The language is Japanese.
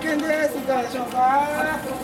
100円です。いかがでしょうか？